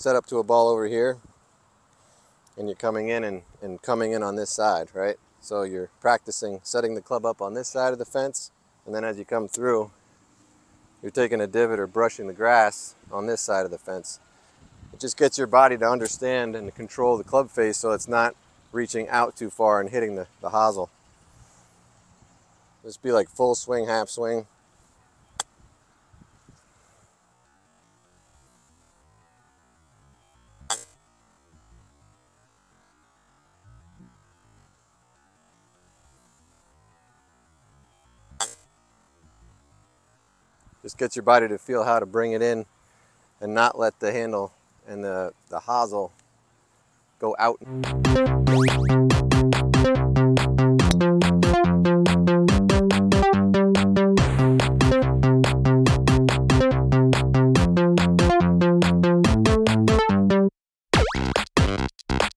set up to a ball over here and you're coming in and, and coming in on this side, right? So you're practicing setting the club up on this side of the fence and then as you come through, you're taking a divot or brushing the grass on this side of the fence. It just gets your body to understand and to control the club face so it's not reaching out too far and hitting the, the hosel. Just be like full swing, half swing. Just get your body to feel how to bring it in and not let the handle and the, the hosel go out.